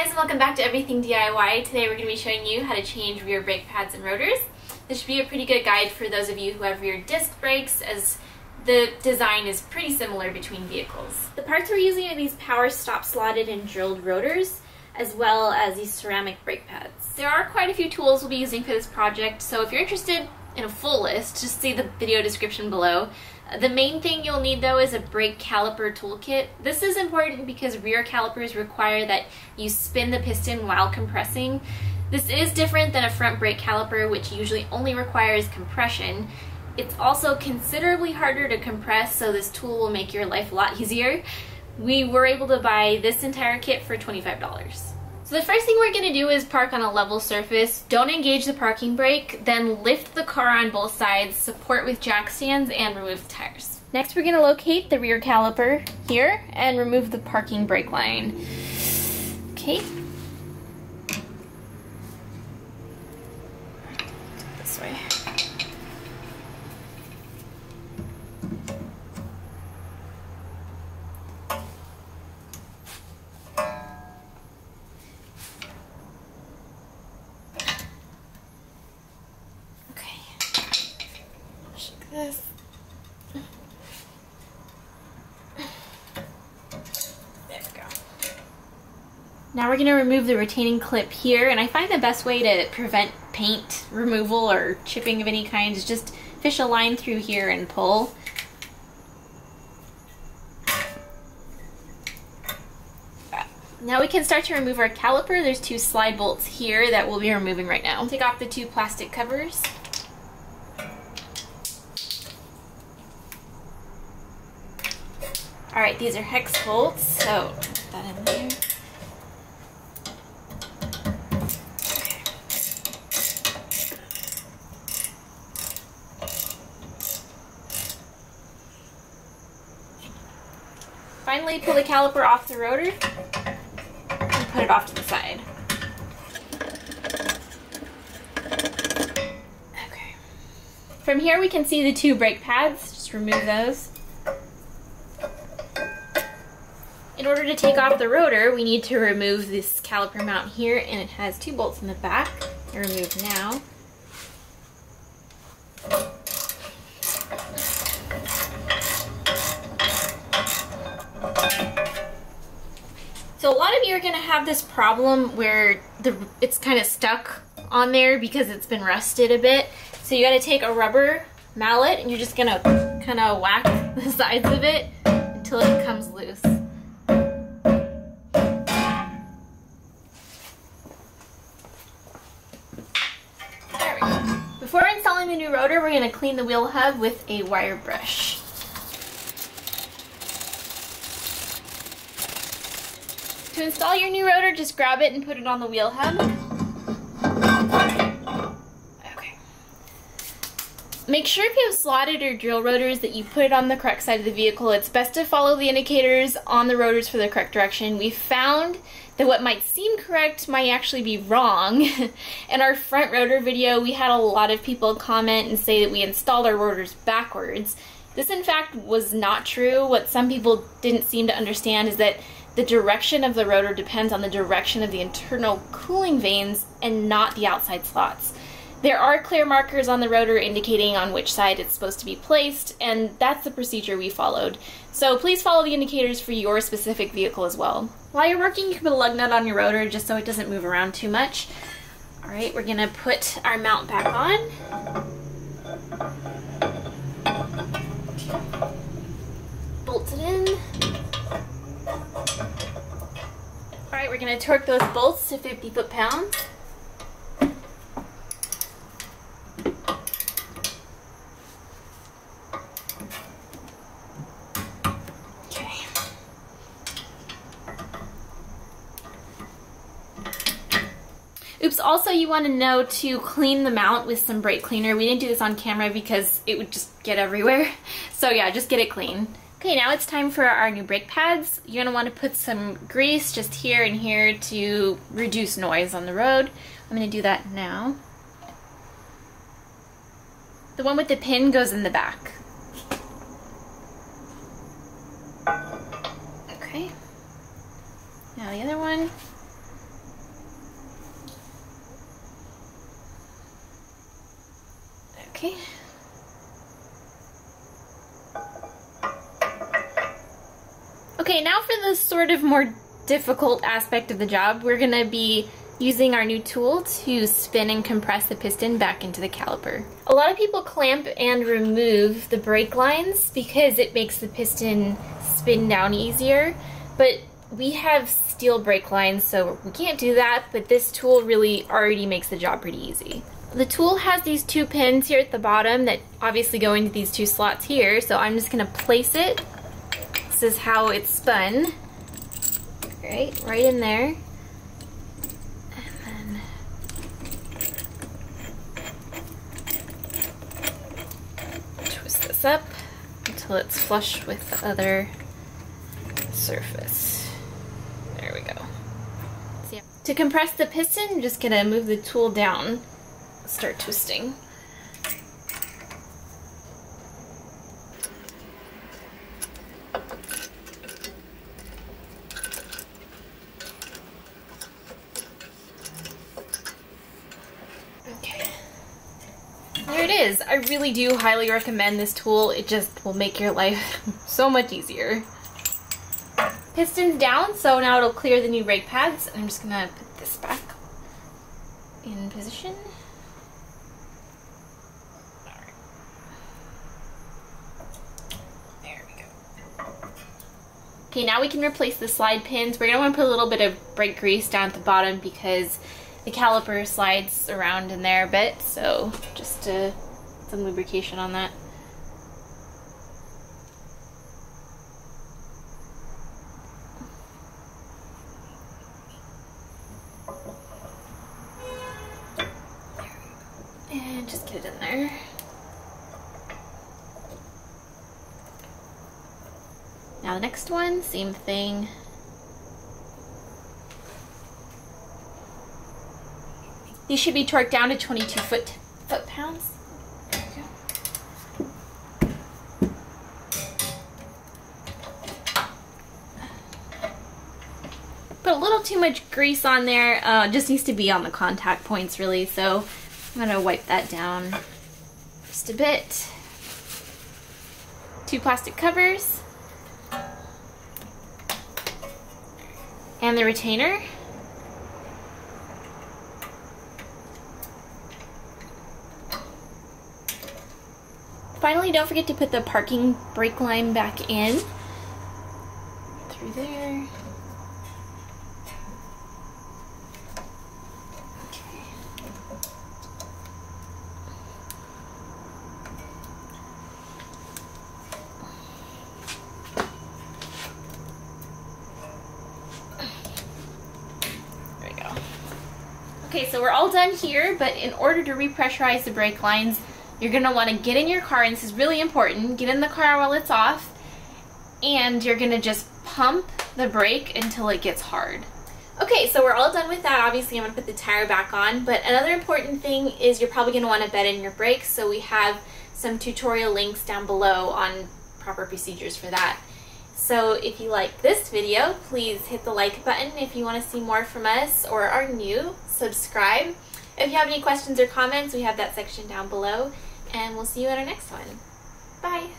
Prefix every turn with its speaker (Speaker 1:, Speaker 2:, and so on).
Speaker 1: guys and welcome back to Everything DIY. Today we're going to be showing you how to change rear brake pads and rotors. This should be a pretty good guide for those of you who have rear disc brakes as the design is pretty similar between vehicles. The parts we're using are these PowerStop slotted and drilled rotors as well as these ceramic brake pads. There are quite a few tools we'll be using for this project so if you're interested in a full list just see the video description below. The main thing you'll need though is a brake caliper toolkit. This is important because rear calipers require that you spin the piston while compressing. This is different than a front brake caliper which usually only requires compression. It's also considerably harder to compress so this tool will make your life a lot easier. We were able to buy this entire kit for $25. So the first thing we're going to do is park on a level surface. Don't engage the parking brake, then lift the car on both sides, support with jack stands, and remove the tires. Next we're going to locate the rear caliper here and remove the parking brake line. Okay. Now we're going to remove the retaining clip here, and I find the best way to prevent paint removal or chipping of any kind is just fish a line through here and pull. Now we can start to remove our caliper. There's two slide bolts here that we'll be removing right now. Take off the two plastic covers. All right, these are hex bolts, so put that in there. Finally, pull the caliper off the rotor and put it off to the side. Okay. From here we can see the two brake pads. Just remove those. In order to take off the rotor, we need to remove this caliper mount here, and it has two bolts in the back. I remove now. So a lot of you are going to have this problem where the it's kind of stuck on there because it's been rusted a bit. So you got to take a rubber mallet and you're just going to kind of whack the sides of it until it comes loose. There we go. Before installing the new rotor, we're going to clean the wheel hub with a wire brush. To install your new rotor, just grab it and put it on the wheel hub. Okay. Make sure if you have slotted or drill rotors that you put it on the correct side of the vehicle. It's best to follow the indicators on the rotors for the correct direction. We found that what might seem correct might actually be wrong. In our front rotor video, we had a lot of people comment and say that we installed our rotors backwards. This in fact was not true. What some people didn't seem to understand is that the direction of the rotor depends on the direction of the internal cooling vanes and not the outside slots. There are clear markers on the rotor indicating on which side it's supposed to be placed, and that's the procedure we followed. So please follow the indicators for your specific vehicle as well. While you're working, you can put a lug nut on your rotor just so it doesn't move around too much. All right, we're gonna put our mount back on. Bolt it in. We're gonna torque those bolts to 50 foot-pounds. Okay. Oops, also you want to know to clean the mount with some brake cleaner. We didn't do this on camera because it would just get everywhere. So yeah, just get it clean. Okay, now it's time for our new brake pads. You're gonna wanna put some grease just here and here to reduce noise on the road. I'm gonna do that now. The one with the pin goes in the back. Okay. Now the other one. Okay. Okay, now for the sort of more difficult aspect of the job, we're gonna be using our new tool to spin and compress the piston back into the caliper. A lot of people clamp and remove the brake lines because it makes the piston spin down easier, but we have steel brake lines so we can't do that, but this tool really already makes the job pretty easy. The tool has these two pins here at the bottom that obviously go into these two slots here, so I'm just gonna place it. This is how it's spun. Right, right in there. Then... twist this up until it's flush with the other surface. There we go. So yeah. To compress the piston, I'm just gonna move the tool down, start twisting. There it is. I really do highly recommend this tool. It just will make your life so much easier. Piston's down, so now it'll clear the new brake pads. I'm just gonna put this back in position. There we go. Okay, now we can replace the slide pins. We're gonna wanna put a little bit of brake grease down at the bottom because the caliper slides around in there a bit, so just uh, some lubrication on that. And just get it in there. Now the next one, same thing. These should be torqued down to 22 foot foot pounds. Put a little too much grease on there. Uh, just needs to be on the contact points really. So I'm gonna wipe that down just a bit. Two plastic covers. And the retainer. Finally, don't forget to put the parking brake line back in. Through there. Okay, so we're all done here, but in order to repressurize the brake lines, you're want to get in your car, and this is really important, get in the car while it's off, and you're to just pump the brake until it gets hard. Okay, so we're all done with that. Obviously, I'm to put the tire back on, but another important thing is you're probably want to bed in your brakes, so we have some tutorial links down below on proper procedures for that. So if you like this video, please hit the like button. If you want to see more from us or are new, subscribe. If you have any questions or comments, we have that section down below and we'll see you at our next one. Bye!